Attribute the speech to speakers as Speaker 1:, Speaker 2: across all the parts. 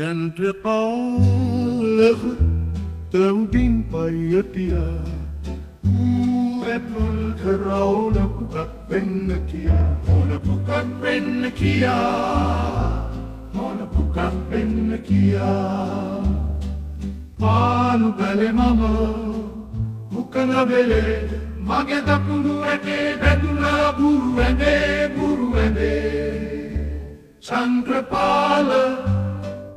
Speaker 1: Entre قوله تمكين بايتيا வெப்பொழுது ரவுனப்புக பெண்ணுக்கியா மோனப்புக பெண்ணுக்கியா மோனப்புக பெண்ணுக்கியா පාලු බැලෙ මම මුකන වෙලේ මගේ දකුණු ඇටේ බැඳුනා බුරු ඇඳේ බුරු ඇඳේ චන්ද්‍රපාල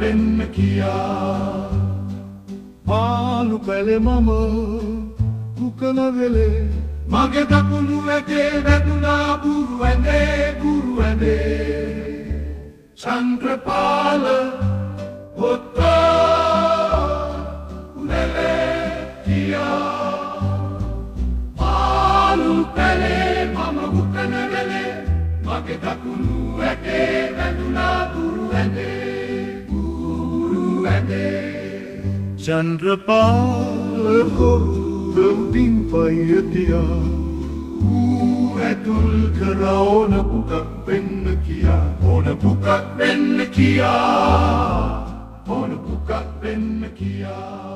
Speaker 1: වෙන්න කියා පාලු පැලේ මම කුකන වෙලේ මගේ දකුණු ඇටේ වැදුනා බුරු ඇඳේ බුරු ඇඳේ චන්ද්‍රපාල ඔත්තා උනලේ
Speaker 2: කියා පාලු පැලේ මම කුකන වෙලේ මගේ දකුණු ඇටේ වැදුනා බුරු ඇඳේ
Speaker 1: චන්ද්‍රපාල ගොඩින් පයතියා ඌ ඇතුල් කරා ඕන පුකක් වෙන්න කියා ඕන පුකක් වෙන්න කියා ඕන පුකක් වෙන්න කියා